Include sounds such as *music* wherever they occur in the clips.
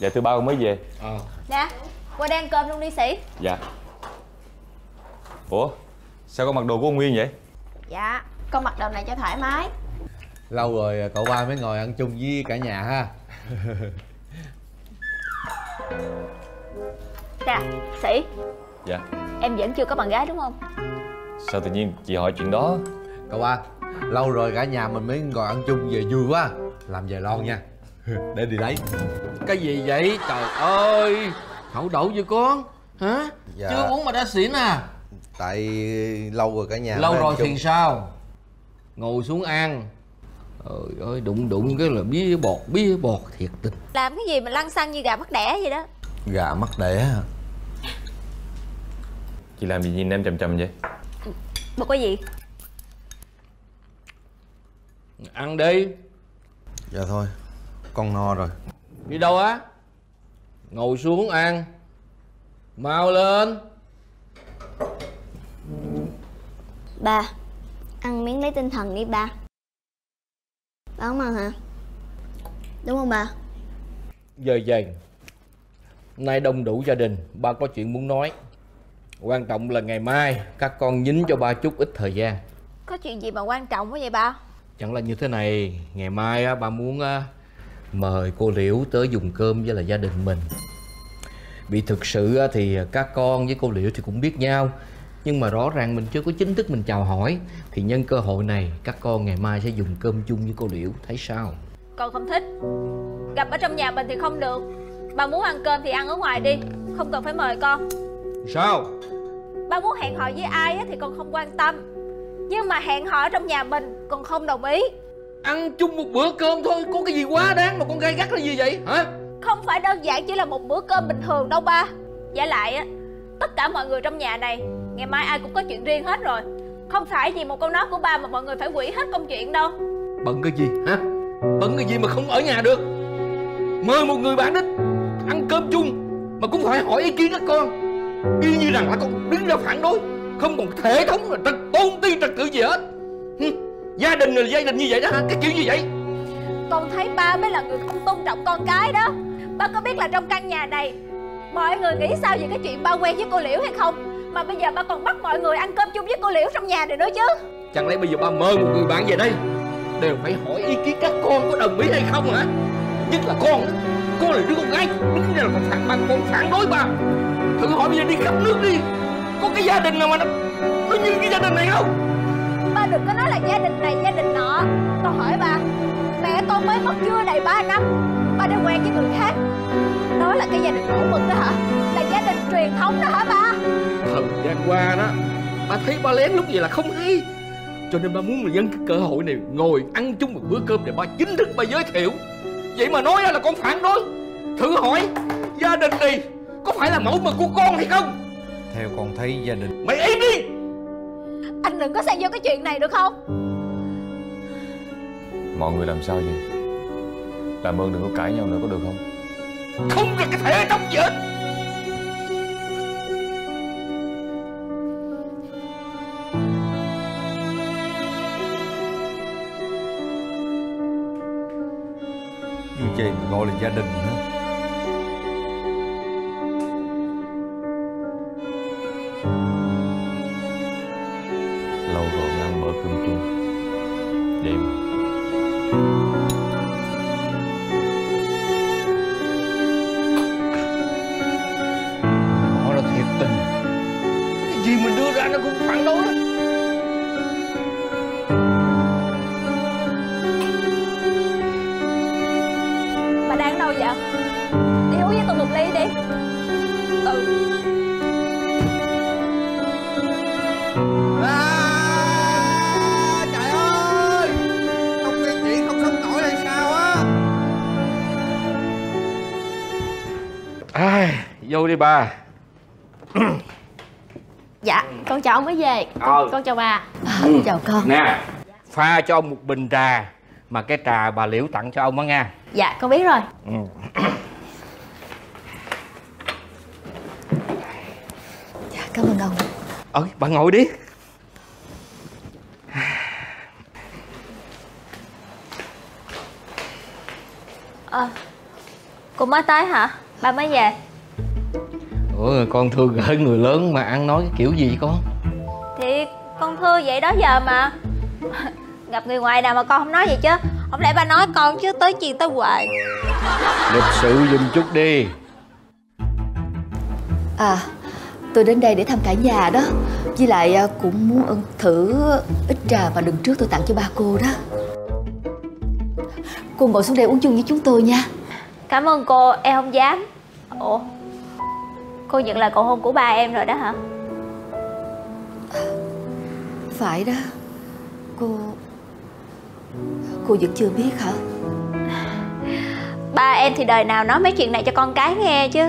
dạ thứ ba con mới về. Ờ. Nè Qua đây ăn cơm luôn đi sĩ. Dạ. Ủa sao con mặc đồ của ông nguyên vậy? Dạ Con mặc đồ này cho thoải mái. Lâu rồi cậu ba mới ngồi ăn chung với cả nhà ha. Nè *laughs* sĩ. Dạ. Em vẫn chưa có bạn gái đúng không? Sao tự nhiên chị hỏi chuyện đó? Cậu ba lâu rồi cả nhà mình mới ngồi ăn chung về vui quá. Làm về lon nha *laughs* để đi lấy. Cái gì vậy? Trời ơi! Hậu đậu với con? Hả? Dạ. chưa uống mà đã xỉn à? Tại lâu rồi cả nhà lâu rồi thì sao? Ngồi xuống ăn. Trời ơi đụng đụng cái là bía bọt bía bọt thiệt tình. Làm cái gì mà lăn xăng như gà bắt đẻ vậy đó? Gà mắc đẻ hả? chị làm gì nhìn em chầm chầm vậy? Mà có gì? Ăn đi. Dạ thôi con no rồi. Đi đâu á? Ngồi xuống ăn mau lên. Ba Ăn miếng lấy tinh thần đi ba. Ba không ăn hả? Đúng không ba? giờ vậy nay đông đủ gia đình ba có chuyện muốn nói. Quan trọng là ngày mai các con nhín cho ba chút ít thời gian. Có chuyện gì mà quan trọng quá vậy ba? Chẳng là như thế này ngày mai á, ba muốn mời cô liễu tới dùng cơm với là gia đình mình. Vì thực sự á, thì các con với cô liễu thì cũng biết nhau nhưng mà rõ ràng mình chưa có chính thức mình chào hỏi thì nhân cơ hội này các con ngày mai sẽ dùng cơm chung với cô liễu thấy sao? Con không thích. Gặp ở trong nhà mình thì không được. Ba muốn ăn cơm thì ăn ở ngoài đi Không cần phải mời con. Sao? Ba muốn hẹn hò với ai á thì con không quan tâm. Nhưng mà hẹn hò ở trong nhà mình Con không đồng ý ăn chung một bữa cơm thôi có cái gì quá đáng mà con gay gắt là gì vậy hả? Không phải đơn giản chỉ là một bữa cơm bình thường đâu ba. Giả lại á Tất cả mọi người trong nhà này Ngày mai ai cũng có chuyện riêng hết rồi. Không phải vì một câu nói của ba mà mọi người phải hủy hết công chuyện đâu. Bận cái gì hả? Bận cái gì mà không ở nhà được? Mời một người bạn đến ăn cơm chung mà cũng phải hỏi ý kiến các con. Y như rằng là con đứng ra phản đối không còn thể thống là trật tôn ti trật tự gì hết gia đình là gia đình như vậy đó hả? Cái kiểu như vậy. Con thấy ba mới là người không tôn trọng con cái đó. Ba có biết là trong căn nhà này Mọi người nghĩ sao về cái chuyện ba quen với cô Liễu hay không? Mà bây giờ ba còn bắt mọi người ăn cơm chung với cô Liễu trong nhà này nữa chứ. Chẳng lẽ bây giờ ba mời một người bạn về đây đều phải hỏi ý kiến các con có đồng ý hay không hả? Nhất là con con là đứa con gái đứng ra là còn phản bằng con phản đối ba. Thử hỏi bây giờ đi khắp nước đi. Có cái gia đình nào mà nó nó như cái gia đình này không đừng có nói là gia đình này gia đình nọ. Con hỏi ba Mẹ con mới mất chưa đầy 3 năm? Ba đã quen với người khác. Đó là cái gia đình mẫu mực đó hả? Là gia đình truyền thống đó hả ba? Thời gian qua đó ba thấy ba lén lúc vậy là không hay. Cho nên ba muốn là nhân cái cơ hội này ngồi ăn chung một bữa cơm để ba chính thức ba giới thiệu. Vậy mà nói ra là con phản đối. Thử hỏi gia đình này có phải là mẫu mực của con hay không? Theo con thấy gia đình mày im đi Anh đừng có xen vô cái chuyện này được không? Mọi người làm sao vậy? Làm ơn đừng có cãi nhau nữa có được không? Không là cái thể thống gì hết như vậy mà gọi là gia đình ra nó cũng phản đối. Bà đang đâu vậy? Đi uống với tôi một ly đi. Ừ. À, trời ơi! Không nghe chuyện không sống nổi hay sao á? Ai vô đi ba. Dạ Con chào ông mới về. Ờ. Con chào bà. Chào con. Nè. Pha cho ông một bình trà mà cái trà bà liễu tặng cho ông á nha. Dạ con biết rồi. Ừ. Dạ cảm ơn ông. Ơi bà ngồi đi. Ờ Cô mới tới hả? Ba mới về Ủa con thương gỡ người lớn mà ăn nói cái kiểu gì con? Thì con thưa vậy đó giờ mà. Gặp người ngoài nào mà con không nói gì chứ? Không lẽ ba nói con chứ tới chiên tới hoài Lịch sự giùm chút đi. À, tôi đến đây để thăm cả nhà đó. Với lại à, cũng muốn ân thử ít trà mà lần trước tôi tặng cho ba cô đó. Cô ngồi xuống đây uống chung với chúng tôi nha. Cảm ơn cô, em không dám. Ủa Cô nhận là cầu hôn của ba em rồi đó hả? Phải đó. Cô... Cô vẫn chưa biết hả? Ba em thì đời nào nói mấy chuyện này cho con cái nghe chứ.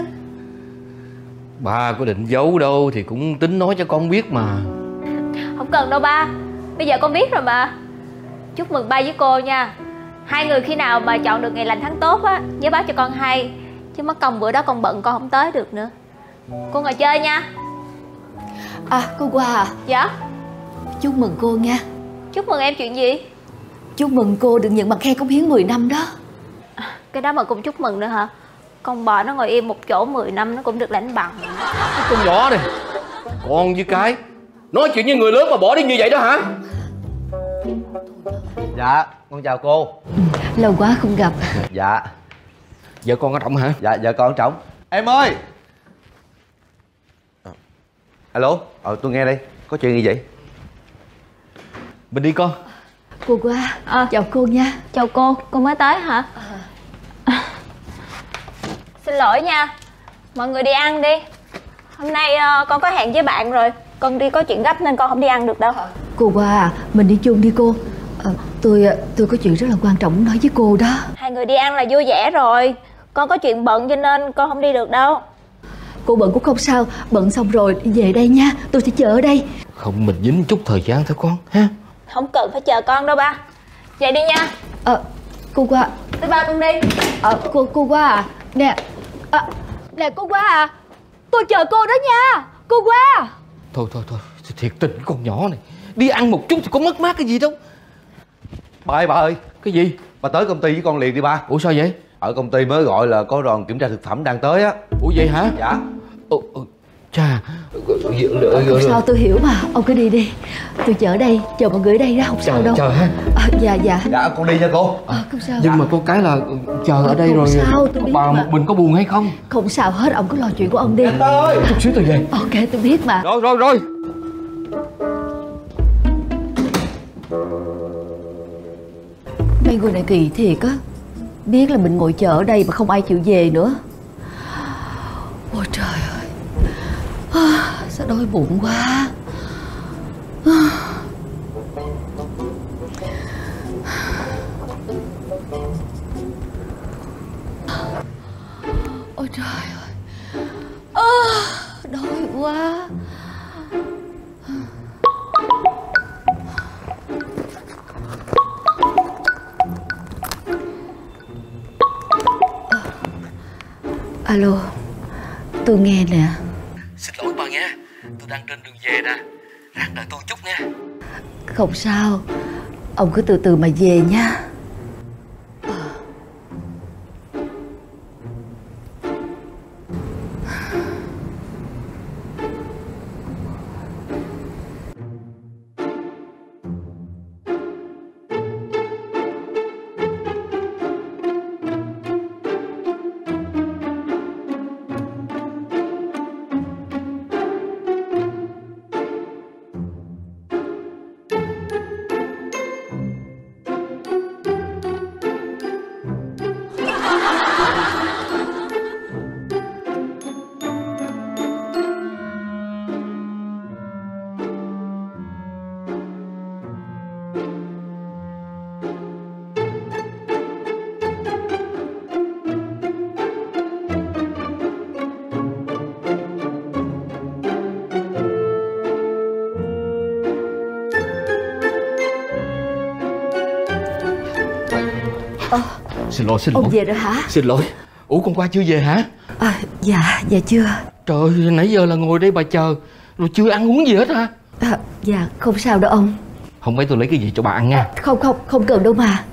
Ba có định giấu đâu thì cũng tính nói cho con biết mà. Không cần đâu ba. Bây giờ con biết rồi mà. Chúc mừng ba với cô nha. Hai người khi nào mà chọn được ngày lành tháng tốt á Nhớ báo cho con hay. Chứ mất công bữa đó con bận con không tới được nữa Cô ngồi chơi nha. À, cô Hoa à? Dạ. Chúc mừng cô nha. Chúc mừng em chuyện gì? Chúc mừng cô được nhận bằng khen cống hiến 10 năm đó. Cái đó mà cũng chúc mừng nữa hả? Con bò nó ngồi im một chỗ 10 năm nó cũng được lãnh bằng. Cái con nhỏ này Con với cái Nói chuyện như người lớn mà bỏ đi như vậy đó hả? Dạ con chào cô. Lâu quá không gặp. Dạ. Vợ con ở trọng hả? Dạ dạ con trọng Em ơi. Alo? Ờ tôi nghe đây. Có chuyện gì vậy? Mình đi con. Cô Hoa, À. chào cô nha. Chào cô, cô mới tới hả? *laughs* Xin lỗi nha. Mọi người đi ăn đi. Hôm nay ờ, con có hẹn với bạn rồi. Con đi có chuyện gấp nên con không đi ăn được đâu. Cô Hoa à, mình đi chung đi cô. Ờ, Tôi tôi có chuyện rất là quan trọng muốn nói với cô đó. Hai người đi ăn là vui vẻ rồi. Con có chuyện bận cho nên con không đi được đâu Cô bận cũng không sao Bận xong rồi về đây nha Tôi sẽ chờ ở đây. Không mình dính chút thời gian thôi con ha? Không cần phải chờ con đâu ba. Vậy đi nha. Ờ, cô Hoa Tới ba con đi. Ờ, cô cô Hoa à? Nè à, Nè cô Hoa à? Tôi chờ cô đó nha Cô Hoa Thôi thôi thôi Thiệt tình con nhỏ này. Đi ăn một chút thì có mất mát cái gì đâu. Bà ơi bà ơi Cái gì? Bà tới công ty với con liền đi ba. Ủa sao vậy Ở công ty mới gọi là có đoàn kiểm tra thực phẩm đang tới á. Ủa vậy hả? Dạ. Ồ, ồ, Chà. Không sao tôi hiểu mà? Ông cứ đi đi. Tôi chờ ở đây Chờ mọi người ở đây đó Không sao đâu. chờ ha. À, Dạ dạ. Dạ con đi nha cô. À, Không sao. Nhưng mà có cái là chờ ở đây Không rồi sao, tôi biết Bà mà. một mình có buồn hay không? Không sao hết Ông cứ lo chuyện của ông đi. Chút xíu tôi về. Ok tôi biết mà. Rồi rồi rồi. Mấy người này kỳ thiệt á Biết là mình ngồi chờ ở đây mà không ai chịu về nữa. Ôi trời ơi. À, Sao đói bụng quá. À. Ôi trời ơi. À, Đói quá. Alo Tôi nghe nè. Xin lỗi bà nha Tôi đang trên đường về nè. Ráng đợi tôi chút nha. Không sao Ông cứ từ từ mà về nha Xin lỗi xin lỗi. Ông về rồi hả? Xin lỗi. Ủa con qua chưa về hả? À, Dạ dạ chưa. Trời ơi, nãy giờ là ngồi đây bà chờ Rồi chưa ăn uống gì hết hả? À, Dạ không sao đâu ông. Không mấy tôi lấy cái gì cho bà ăn nha. Không không không cần đâu mà.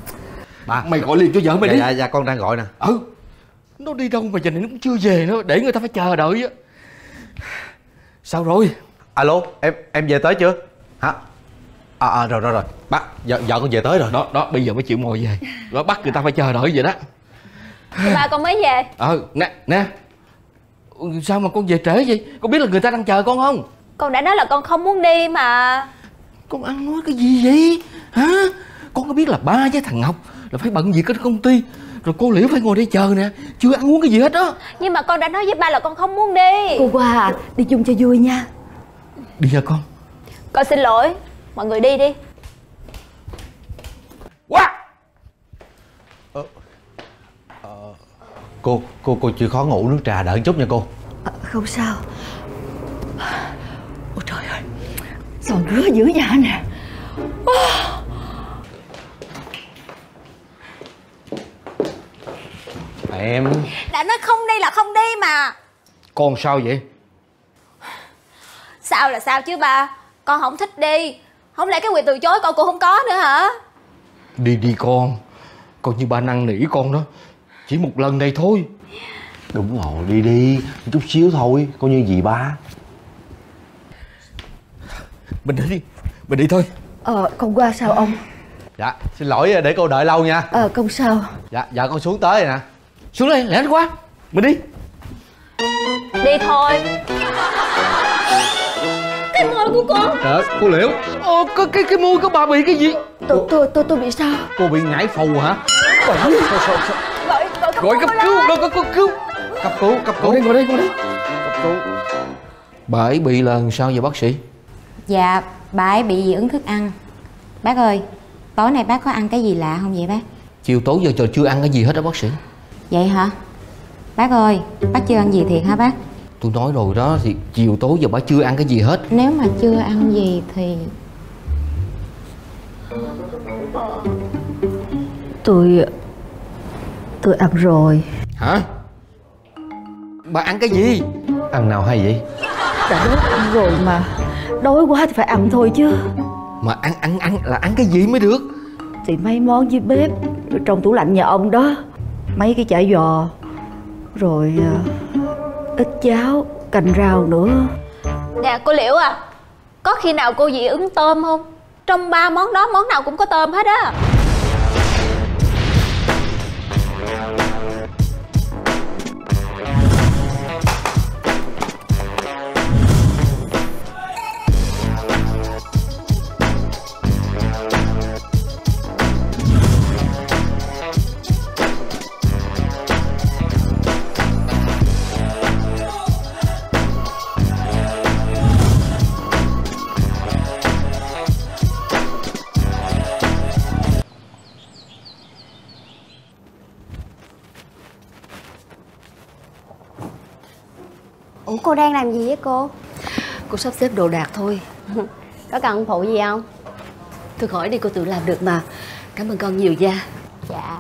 Bà Mày gọi liền cho vợ mày dạ, đi dạ dạ con đang gọi nè. Ừ. Nó đi đâu mà giờ này nó cũng chưa về nữa Để người ta phải chờ đợi á. Sao rồi? Alo em em về tới chưa? Hả à, à rồi rồi rồi. Bác giờ giờ con về tới rồi. Đó đó bây giờ mới chịu ngồi về. Đó bắt người ta phải chờ đợi vậy đó. Ba con mới về. Ờ nè nè. Sao mà con về trễ vậy? Con biết là người ta đang chờ con không? Con đã nói là con không muốn đi mà. Con ăn nói cái gì vậy? Hả? Con có biết là ba với thằng Ngọc Là phải bận việc ở công ty. Rồi cô Liễu phải ngồi đây chờ nè. Chưa ăn uống cái gì hết đó. Nhưng mà con đã nói với ba là con không muốn đi. Cô qua à, đi chung cho vui nha. Đi ra con. Con xin lỗi Mọi người đi đi. Quá. Cô cô cô chịu khó ngủ nước trà đợi chút nha cô. À, Không sao. Ôi trời ơi Sao rứa dữ vậy nè em. Đã nói không đi là không đi mà. Con sao vậy? Sao là sao chứ ba? Con không thích đi Không lẽ cái quyền từ chối con cũng không có nữa hả? Đi đi con. Coi như ba năn nỉ con đó. Chỉ một lần này thôi. Đúng rồi đi đi. Chút xíu thôi. Coi như gì ba? Mình đi. Đi Mình đi thôi. Ờ con qua sao ông? Dạ xin lỗi để cô đợi lâu nha. Ờ không sao? Dạ dạ con xuống tới rồi nè. Xuống đây lẹ quá. Mình đi. Đi thôi Môi của con. Trời ơi, cô liễu? Ồ cái, cái, cái môi của bà bị cái gì? Tôi tôi tôi tôi bị sao? Cô bị ngải phù hả? Gọi gọi cấp Gọi cứu cấp cứu Gọi cấp cứu. Cấp cứu cấp cứu. Ngồi đây ngồi đây ngồi đây. Cấp cứu. Bà ấy bị là sao vậy bác sĩ? Dạ, bà ấy bị dị ứng thức ăn. Bác ơi, tối nay bác có ăn cái gì lạ không vậy bác? Chiều tối giờ trời chưa ăn cái gì hết đó bác sĩ. Vậy hả? Bác ơi, bác chưa ăn gì thiệt hả bác? Tôi nói rồi đó thì chiều tối giờ bà chưa ăn cái gì hết. Nếu mà chưa ăn gì thì Tôi Tôi ăn rồi. Hả? Bà ăn cái gì? Ăn nào hay vậy? Đã nói ăn rồi mà Đói quá thì phải ăn thôi chứ. Mà ăn ăn ăn là ăn cái gì mới được? Thì mấy món dưới bếp Rồi trong tủ lạnh nhà ông đó. Mấy cái chả giò Rồi à, ít cháo cành rau nữa. Nè cô Liễu à Có khi nào cô dị ứng tôm không? Trong ba món đó, món nào cũng có tôm hết á. Ủa cô đang làm gì với cô? Cô sắp xếp đồ đạc thôi. Có cần phụ gì không? Tôi khỏi đi cô tự làm được mà. Cảm ơn con nhiều nha. Dạ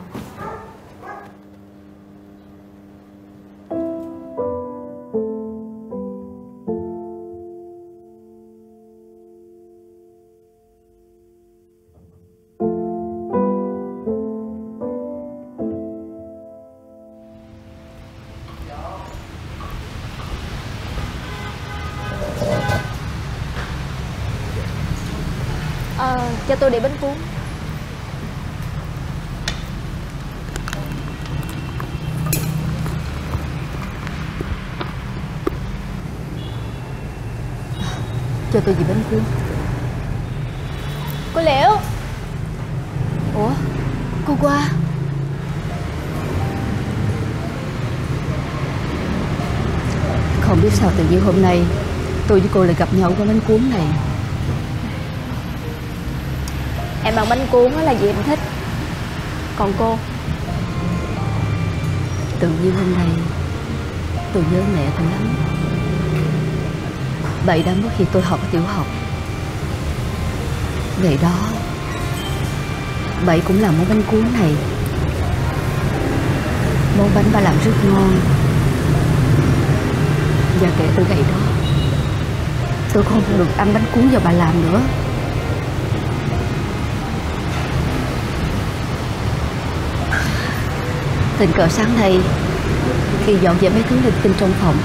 Ờ cho tôi để bánh cuốn. Cho tôi gì bánh cuốn? Cô Liễu. Ủa, Cô qua. Không biết sao tự nhiên hôm nay Tôi với cô lại gặp nhau qua bánh cuốn này. Bằng bánh cuốn là vì em thích? Còn cô? Tự nhiên hôm nay, Tôi nhớ mẹ tôi lắm. Bảy đã mất khi tôi học ở tiểu học. Ngày đó Bảy cũng làm món bánh cuốn này. Món bánh bà làm rất ngon. Và kể từ ngày đó, Tôi không được ăn bánh cuốn do bà làm nữa. Tình cờ sáng nay, Khi dọn dẹp mấy thứ linh tinh trong phòng,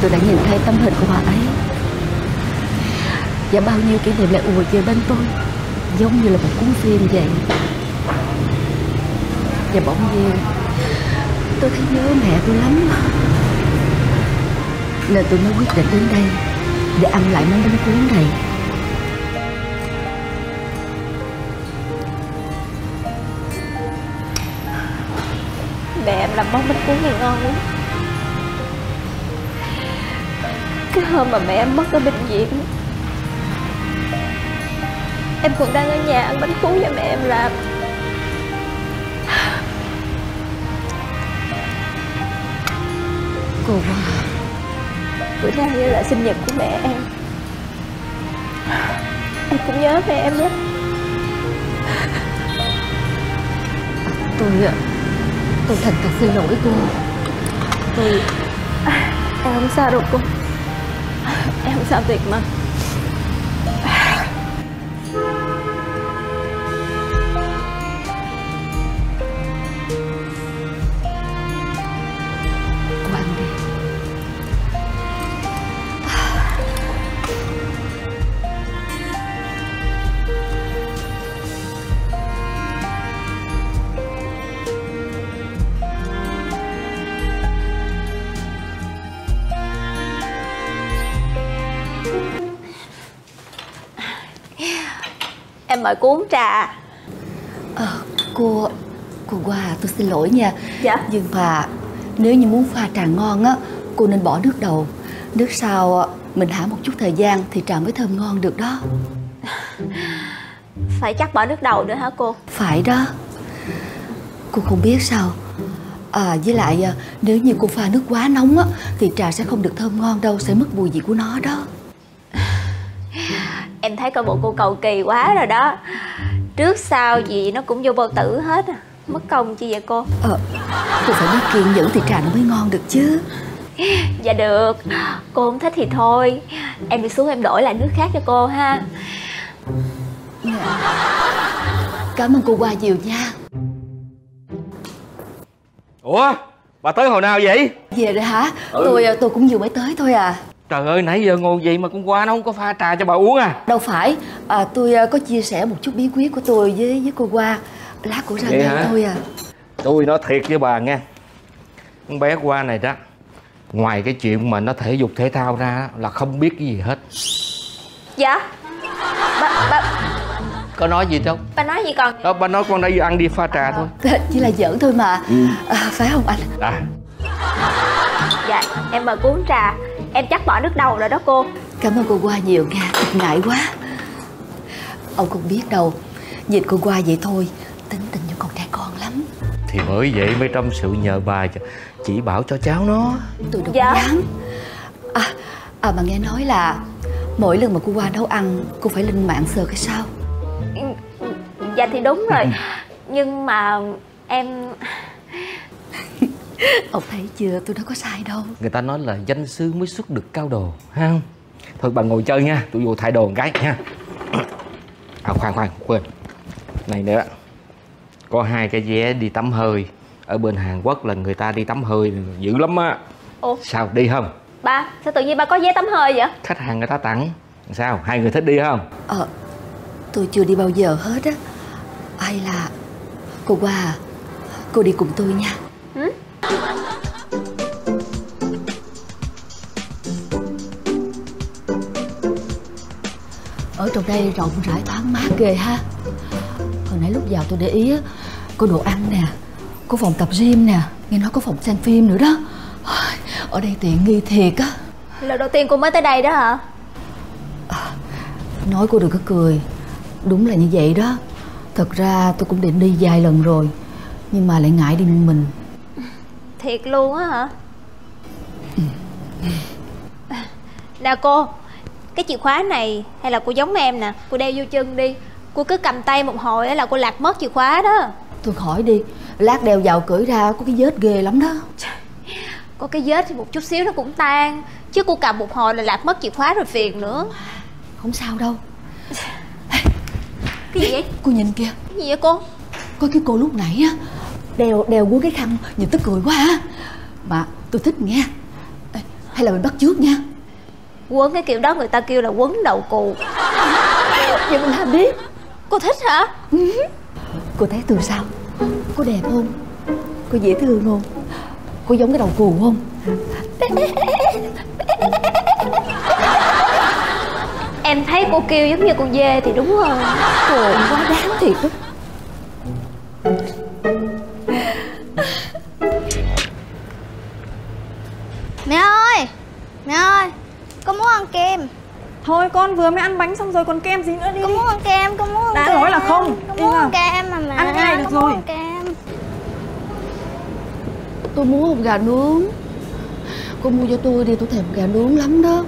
Tôi đã nhìn thấy tấm hình của bà ấy. Và bao nhiêu kỷ niệm lại ùa về bên tôi, Giống như là một cuốn phim vậy. Và bỗng nhiên, Tôi thấy nhớ mẹ tôi lắm. Nên tôi mới quyết định đến đây Để ăn lại món bánh cuốn này. Làm món bánh cuốn này ngon lắm. Cái hôm mà mẹ em mất ở bệnh viện, Em còn đang ở nhà ăn bánh cuốn cho mẹ em làm. Cô Hoa, Bữa nay là sinh nhật của mẹ em. Em cũng nhớ mẹ em lắm. Tôi Tôi thật thật xin lỗi cô. Tôi à, Em không sao đâu cô? Em không sao thiệt mà? Em mời cô uống trà. Ờ, cô cô Hoa tôi xin lỗi nha. Dạ. nhưng mà nếu như muốn pha trà ngon á cô nên bỏ nước đầu. Nước sau mình hả một chút thời gian thì trà mới thơm ngon được đó. *laughs* Phải chắc bỏ nước đầu nữa hả cô? Phải đó. Cô không biết sao. À với lại à, nếu như cô pha nước quá nóng á thì trà sẽ không được thơm ngon đâu sẽ mất mùi vị của nó đó Em thấy coi bộ cô cầu kỳ quá rồi đó. Trước sau gì nó cũng vô bao tử hết à. Mất công chi vậy cô? Ờ cô phải biết kiên nhẫn thì trà nó mới ngon được chứ. *laughs* Dạ được. Cô không thích thì thôi. Em đi xuống em đổi lại nước khác cho cô ha. Cảm ơn cô Hoa nhiều nha. Ủa bà tới hồi nào vậy? Về rồi hả? Tôi à, tôi cũng vừa mới tới thôi à Trời ơi nãy giờ ngồi vậy mà cũng qua nó không có pha trà cho bà uống à? Đâu phải, à, tôi à, có chia sẻ một chút bí quyết của tôi với với cô Hoa Lát cô ra hả? thôi à. Tôi nói thiệt với bà nghe. Con bé qua này đó Ngoài cái chuyện mà nó thể dục thể thao ra là không biết cái gì hết. Dạ. Bà, bà, Có nói gì đâu. Bà nói gì còn? Đó bà nói con đã ăn đi pha trà thôi. *laughs* Chỉ là giỡn thôi mà. À, Phải không anh? À Dạ em mời cô uống trà. Em chắc bỏ nước đầu rồi đó cô. Cảm ơn cô Hoa nhiều nha, ngại quá. Ông không biết đâu Nhìn cô Hoa vậy thôi Tính tình như con trẻ con lắm. Thì bởi vậy mới tâm sự nhờ bà chỉ bảo cho cháu nó. Tôi đâu Dạ. có dám. À, à mà nghe nói là Mỗi lần mà cô Hoa nấu ăn Cô phải lên mạng sờ cái sao? Dạ thì đúng rồi. *laughs* Nhưng mà em Ông thấy chưa, tôi đâu có sai đâu. Người ta nói là danh sư mới xuất được cao đồ ha không? Thôi bà ngồi chơi nha Tôi vô thay đồ một cái nha À khoan khoan quên. Này nữa Có hai cái vé đi tắm hơi. Ở bên Hàn Quốc là người ta đi tắm hơi dữ lắm á. Ủa? Sao đi không? Ba Sao tự nhiên ba có vé tắm hơi vậy? Khách hàng người ta tặng. Sao hai người thích đi không? Ờ, tôi chưa đi bao giờ hết á. Hay là? Cô à, Cô đi cùng tôi nha Ở trong đây rộng rãi thoáng mát ghê ha. Hồi nãy lúc vào tôi để ý Có đồ ăn nè Có phòng tập gym nè Nghe nói có phòng xem phim nữa đó. Ở đây tiện nghi thiệt á. Lần đầu tiên cô mới tới đây đó hả? Nói cô đừng có cười. Đúng là như vậy đó. Thật ra tôi cũng định đi vài lần rồi Nhưng mà lại ngại đi một mình Thiệt luôn á hả? Nè cô Cái chìa khóa này hay là cô giống em nè Cô đeo vô chân đi. Cô cứ cầm tay một hồi là cô lạc mất chìa khóa đó. Tôi khỏi đi Lát đeo vào cưỡi ra có cái vết ghê lắm đó. Có cái vết thì một chút xíu nó cũng tan. Chứ cô cầm một hồi là lạc mất chìa khóa rồi phiền nữa. Không sao đâu. Cái gì vậy? Cô nhìn kìa. Cái gì vậy cô? Có cái cô lúc nãy á đeo đeo cuối cái khăn nhìn tức cười quá à. mà tôi thích nghe. Ê, hay là mình bắt trước nha. Quấn cái kiểu đó người ta kêu là quấn đầu cù. *laughs* Vậy mình làm đi. Cô thích hả? cô thấy tôi sao? Cô đẹp không? Cô dễ thương không? Cô giống cái đầu cù không? Em thấy cô kêu giống như con dê thì đúng hơn Trời quá đáng thiệt đó Thôi con vừa mới ăn bánh xong rồi còn kem gì nữa đi. Con muốn ăn kem Con muốn ăn Đã kem nói là không. Con muốn ăn kem mà mẹ. Ăn cái này được con rồi. muốn ăn kem. Tôi muốn hột gà nướng. Cô mua cho tôi đi tôi thèm gà nướng lắm đó.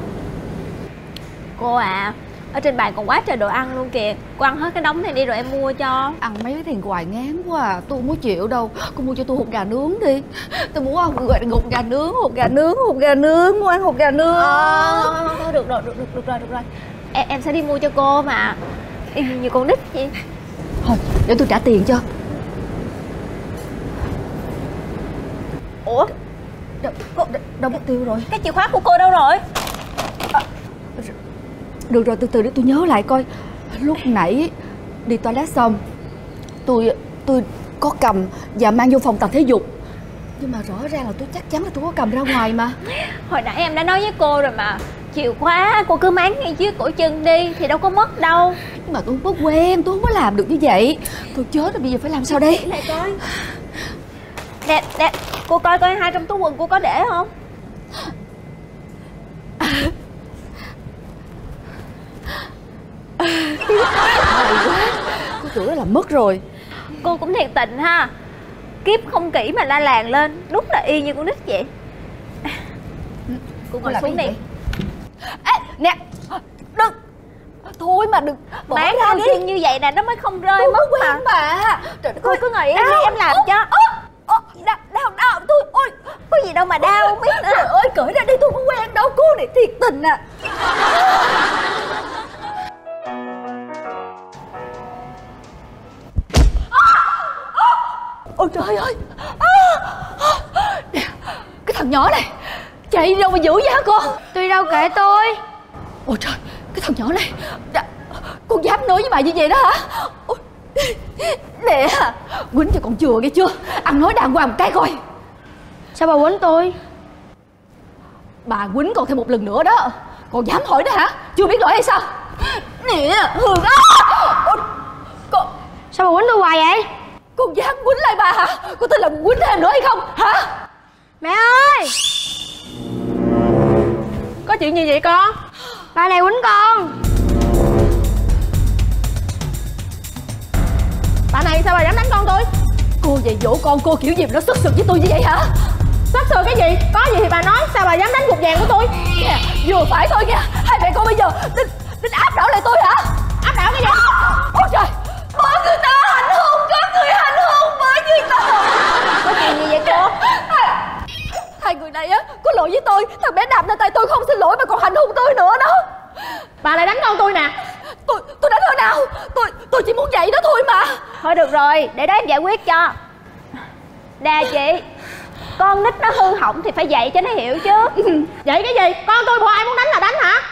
Cô à Ở trên bàn còn quá trời đồ ăn luôn kìa. Cô ăn hết cái đống này đi rồi em mua cho. Ăn mấy cái tiền hoài ngán quá à. Tôi không có chịu đâu. Cô mua cho tôi hột gà nướng đi. Tôi muốn ăn gọi hột gà nướng hột gà nướng hột gà nướng. Muốn ăn hột gà nướng. Ờ, thôi được rồi, được, được, được rồi, được rồi. Em, em sẽ đi mua cho cô mà. Em như con nít vậy. Thôi để tôi trả tiền cho. Ủa, đâu, đâu, đâu mất tiêu rồi cái chìa khóa của cô đâu rồi? Được rồi từ từ để tôi nhớ lại coi. Lúc nãy đi toilet xong tôi tôi có cầm và mang vô phòng tập thể dục. Nhưng mà rõ ràng là tôi chắc chắn là tôi có cầm ra ngoài mà. Hồi nãy em đã nói với cô rồi mà. Chìa khóa cô cứ máng ngay dưới cổ chân đi Thì đâu có mất đâu. Nhưng mà tôi không có quen tôi không có làm được như vậy. Tôi chết rồi bây giờ phải làm sao đây? Lại coi Nè, nè, cô coi coi hai trong túi quần cô có để không? Hay quá Tưởng là mất rồi. Cô cũng thiệt tình ha. Kiếp không kỹ mà la làng lên Đúng là y như con nít vậy. Cô ngồi xuống đi. gì Ê, nè Đừng. Thôi mà đừng. Bỏ Máng ra đi. Chân như vậy nè nó mới không rơi Tôi mất có mà quen mà. Trời đất Cô ơi, cứ ngồi yên đi em làm Ô, cho. ô, ô, Đau, đau, đau tôi. Ôi, Có gì đâu mà đau không biết trời nữa ơi cởi ra đi tôi không quen đâu. Cô này thiệt tình à *laughs* Ôi trời ơi Nè, Cái thằng nhỏ này Chạy đâu mà dữ vậy hả cô? Tôi đâu kể tôi. Ôi trời Cái thằng nhỏ này đã, Con dám nói với bà như vậy đó hả? Ôi, Nè Quýnh cho con chừa nghe chưa? Ăn nói đàng hoàng một cái coi. Sao bà quýnh tôi? Bà quýnh còn thêm một lần nữa đó. Còn dám hỏi đó hả? Chưa biết lỗi hay sao? Nè Hường á Ôi, Con Sao bà quýnh tôi hoài vậy Con dám quýnh lại bà hả Con tin là quýnh thêm nữa hay không? Hả? Mẹ ơi! Có chuyện gì vậy con? Bà này quýnh con. Bà này sao bà dám đánh con tôi? Cô dạy dỗ con cô kiểu gì mà nó xuất sự với tôi như vậy hả? Sắp sửa cái gì? Có gì thì bà nói Sao bà dám đánh cục vàng của tôi? Nè Vừa phải thôi nha. Hai mẹ con bây giờ Định, định áp đảo lại tôi hả? Áp đảo cái gì? Ôi trời Mở người ta hành hung Có người hành hung Mở người ta Có chuyện gì vậy cô Hai người này á Có lỗi với tôi. Thằng bé đạp lên tay tôi không xin lỗi Mà còn hành hung tôi nữa đó. Bà lại đánh con tôi nè. Tôi tôi đánh ở nào. Tôi tôi chỉ muốn vậy đó thôi mà. Thôi được rồi để đó em giải quyết cho. Nè chị Con nít nó hư hỏng thì phải dạy cho nó hiểu chứ. *laughs* Vậy cái gì? Con tôi bộ ai muốn đánh là đánh hả?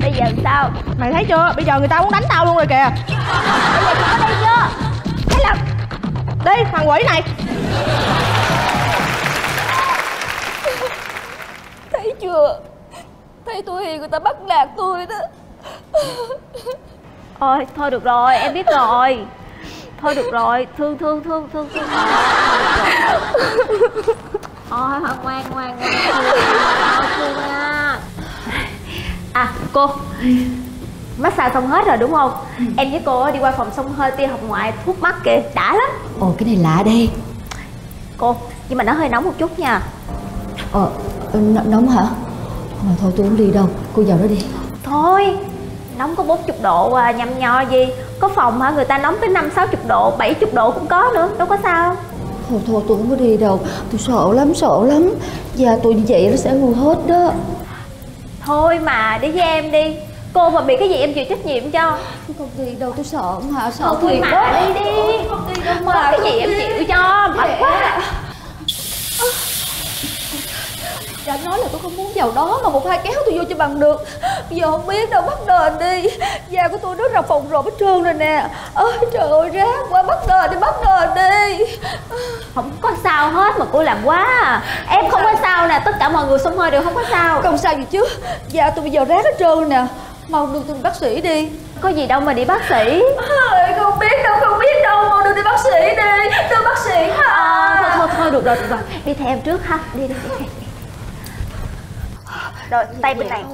Bây giờ sao? Mày thấy chưa? Bây giờ người ta muốn đánh tao luôn rồi kìa. Bây giờ chị có đi là Đi thằng quỷ này. Thấy chưa? Thấy tôi hiền người ta bắt nạt tôi đó. Ôi thôi được rồi em biết rồi. Thôi được rồi thương thương thương thương thương. Thôi ngoan ngoan ngoan. Thương thương nha. À cô Massage xong hết rồi đúng không? Em với cô đi qua phòng xong hơi tia học ngoại thuốc mắt kìa đã lắm. Ồ cái này lạ đây. Cô nhưng mà nó hơi nóng một chút nha. Ờ n- nóng hả? Mà thôi tôi không đi đâu Cô vào đó đi. Thôi nóng có 40 độ à, nhầm nho gì. Có phòng hả? Người ta nóng tới 5 60 độ 70 độ cũng có nữa đâu có sao. Thôi thôi tôi không có đi đâu. Tôi sợ lắm sợ lắm. Da tôi như vậy nó sẽ ngu hết đó. Thôi mà đi với em đi Cô mà bị cái gì em chịu trách nhiệm cho? Không đi đâu tôi sợ mà sợ Thôi thiệt đó đi đi. Không đi đâu mà cái gì em chịu cho Mệt quá. Đã nói là tôi không muốn vào đó mà một hai kéo tôi vô cho bằng được. Bây giờ không biết đâu bắt đền đi. Da của tôi nó rập phồng rộp hết trơn rồi nè. Ôi trời ơi rác quá bắt đền đi bắt đền đi. Không có sao hết mà cô làm quá à. Em không có sao nè Tất cả mọi người xung hơi đều không có sao. Không sao gì chứ. Da tôi bây giờ rác hết trơn rồi nè Mau đưa tôi đi bác sĩ đi. Có gì đâu mà đi bác sĩ. Ôi, Không biết đâu không biết đâu. Mau đưa đi bác sĩ đi. Đưa bác sĩ hả à, Thôi thôi thôi được rồi được rồi. Đi theo em trước ha. Đi đi đi. Rồi tay bên này.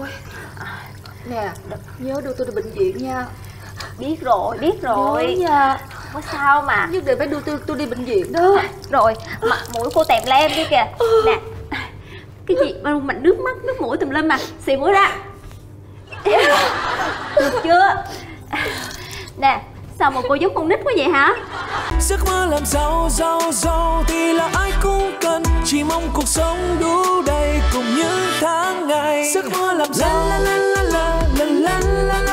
Nè nhớ đưa tôi đi bệnh viện nha. Biết rồi biết rồi. Nhớ nha. Không có sao mà. Nhất định phải đưa tôi, tôi đi bệnh viện đó. Rồi mặt mũi cô tèm lem đi kìa. Nè. Cái gì? Mà mạnh nước mắt nước mũi tùm lum mà. Xì mũi ra được chưa? Nè sao mà cô giúp con nít quá vậy hả? Giấc mơ làm giàu giàu giàu thì là ai cũng cần. Chỉ mong cuộc sống đủ đầy cùng những tháng ngày. Giấc mơ làm giàu. La la la la la la la la